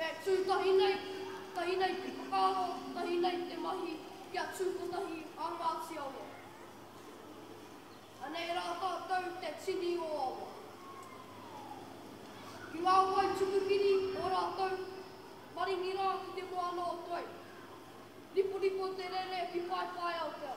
E tū tahi nei, tahi nei te whakaaro, tahi nei te mahi kia tū kotahi a Ngāti Awa. Anei rā tātou te tini o Awa. Ki ngā wai tukukiri o rātou, maringi rā ki te moana o Toi. Riporipo te rere ki Paepae Aotea.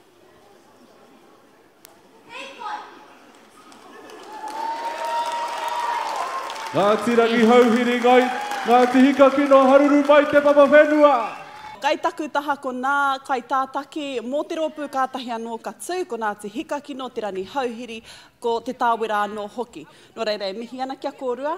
Ngāti Rangihouhiri ngai, Ngāti Hikakino haruru mai te papa whenua! Kai taku taha ko nā kai tātaki mō te rōpū kātahi anō ka tū ko Ngāti Hikakino, Te Rangihouhiri, ko Te Tāwera anō hoki. Nō reira e mihi ana kia kōrua.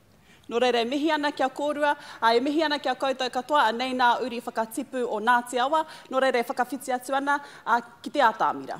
Nō reira, e mihi ana ki a kōrua, ā, e mihi ana ki a koutou katoa, anei nā uri whakatipu o Ngāti Awa, nō reira e whakawhiti atu ana, ā, ki Te Ātaamira.